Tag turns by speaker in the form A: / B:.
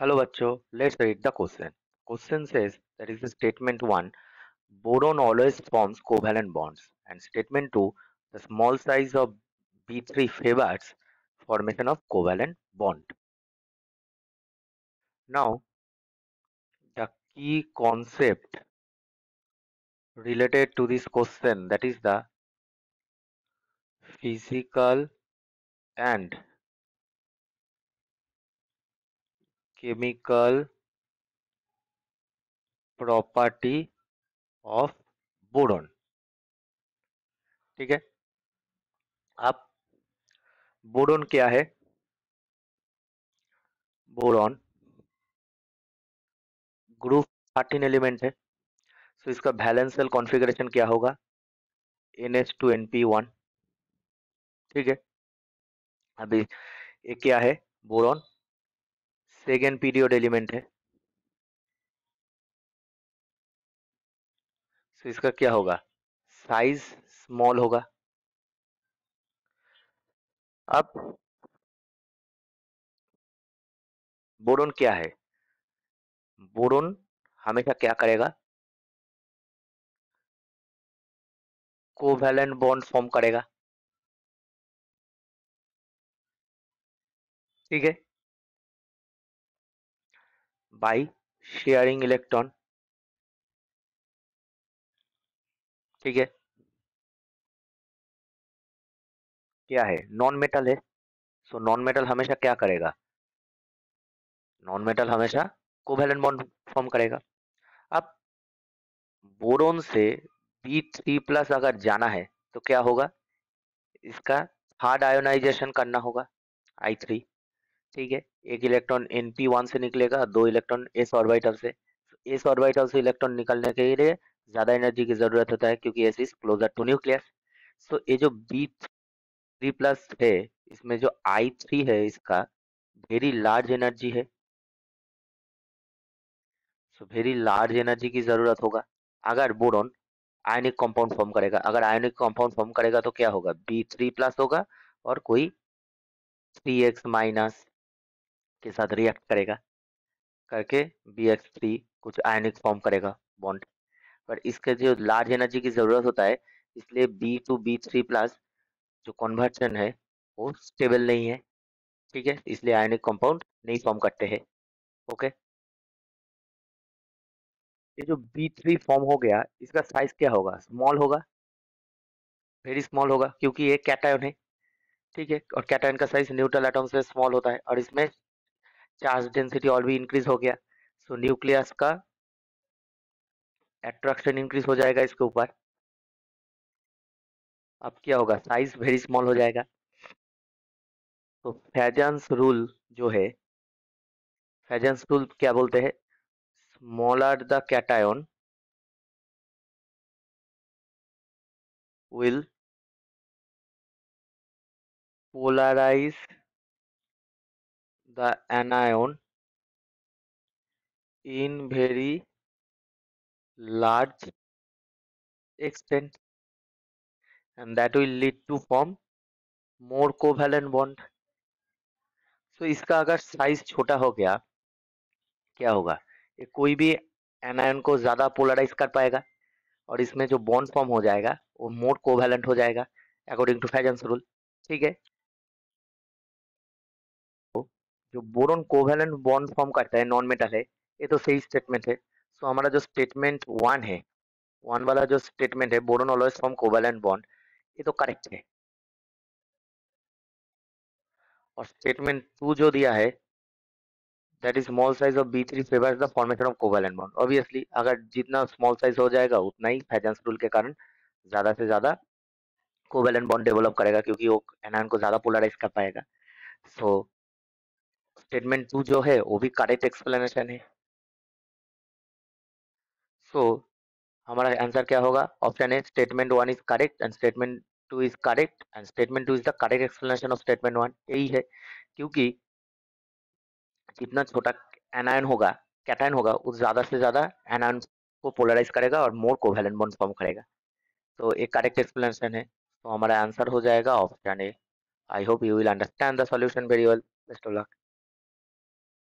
A: Hello bachcho, let's read the question. Question says that is the statement 1 boron always forms covalent bonds and statement 2 the small size of B3 favors formation of covalent bond. Now the key concept related to this question that is the physical and chemical property of boron. ठीक है? आप boron क्या है? Boron group thirteen element है। सो इसका balance cell configuration क्या होगा? N H two N P one ठीक है? अभी ये क्या है? बोरॉन सेकेंड पीरियड एलिमेंट है। तो इसका क्या होगा? साइज़ स्मॉल होगा। अब बोरोन क्या है? बोरोन हमेशा क्या करेगा? कोवैलेंट बॉन्ड फॉर्म करेगा। ठीक है? बाई शेयरिंग इलेक्ट्रॉन ठीक है? क्या है? नॉन मेटल है। सो नॉन मेटल हमेशा क्या करेगा? नॉन मेटल हमेशा कोवैलेंट बॉन्ड फॉर्म करेगा। अब बोरोन से बी थ्री प्लस अगर जाना है तो क्या होगा? इसका हार्ड आयोनाइजेशन करना होगा आई थ्री ठीक है, एक इलेक्ट्रॉन एन पी वन से निकलेगा, दो इलेक्ट्रॉन एस ऑर्बिटल से। एस ऑर्बिटल से इलेक्ट्रॉन निकलने के लिए ज़्यादा एनर्जी की ज़रूरत होता है क्योंकि s is closer to nucleus. So ये जो बी थ्री प्लस है, इसमें जो आई थ्री है इसका वेरी लार्ज एनर्जी है। सो वेरी लार्ज एनर्जी की ज़रूरत होगा। अगर बोरोन आयनिक कंपाउंड फॉर्म करेगा, अगर आयनिक कंपाउंड फॉर्म करेगा तो क्या होगा? बी थ्री प्लस होगा और कोई थ्री एक्स माइनस के साथ रिएक्ट करेगा। करके बी एक्स थ्री कुछ आयनिक फॉर्म करेगा बॉन्ड पर इसके जो लार्ज एनर्जी की ज़रूरत होता है, इसलिए B two B three plus जो कन्वर्जन है, वो स्टेबल नहीं है। ठीक है? इसलिए आयनिक कंपाउंड नहीं फॉर्म करते हैं। ओके ये जो बी थ्री फॉर्म हो गया, इसका साइज़ क्या होगा? स्मॉल होगा? वेरी स्मॉल होगा, क्योंकि ये कैटायन है। ठीक है? और कैटायन का साइज़ न्यूट्रल एटम से स्मॉल होता है, और इसमें चार्ज डेंसिटी और भी इंक्रीज हो गया। सो so, न्यूक्लियस का एट्रैक्शन इंक्रीज हो जाएगा इसके ऊपर। अब क्या होगा? साइज़ वेरी स्मॉल हो जाएगा। तो फैजन्स रूल जो है फैजेंस रूल क्या बोलते हैं? Smaller the cation will polarize the anion in very large extent and that will lead to form more covalent bond so इसका अगर साइज़ छोटा हो गया, क्या होगा? ये कोई भी एनायन को ज़्यादा पोलराइज कर पाएगा और इसमें जो बॉन्ड फॉर्म हो जाएगा, वो मोर कोवैलेंट हो जाएगा अकॉर्डिंग टू फैजन्स रूल ठीक है? जो बोरोन कोवैलेंट बॉन्ड फॉर्म करता है नॉन मेटल है ये तो सही स्टेटमेंट है। सो so, हमारा जो स्टेटमेंट वन है वन वाला जो स्टेटमेंट है boron always form covalent bond ये तो करेक्ट है। और स्टेटमेंट टू जो दिया है that is small size of B three favours the formation of covalent bond obviously अगर जितना स्मॉल साइज़ हो जाएगा उतना ही फैजन्स रूल के कारण ज़्यादा से ज़्यादा कोवैलेंट बॉन्ड डेवलप करेगा क्योंकि वो एनायन को ज़्यादा पोलराइज कर पाएगा। सो स्टेटमेंट टू जो है वो भी करेक्ट एक्सप्लेनेशन है। सो so, हमारा आंसर क्या होगा? ऑप्शन है statement one is correct and statement two is correct and statement two is the correct explanation of statement one यही है क्योंकि जितना छोटा एनायन होगा कैटायन होगा उस ज़्यादा से ज़्यादा एनायन को पोलराइज करेगा और मोर कोवैलेंट बॉन्ड फॉर्म करेगा। तो एक करेक्ट एक्सप्लेनेशन है। तो हमारा आंसर हो जाएगा option A I hope you will understand the solution very well best of luck